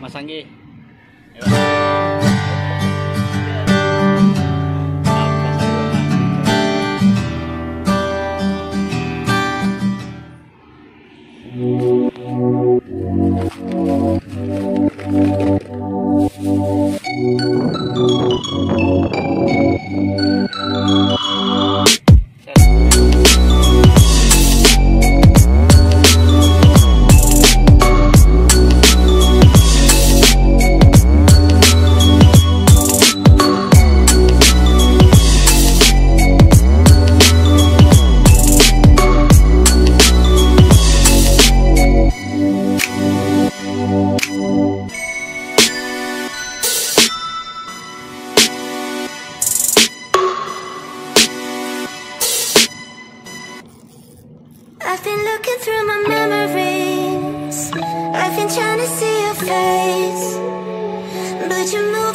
Mas Anggi. Ayo. Looking through my memories. I've been trying to see your face. But you're moving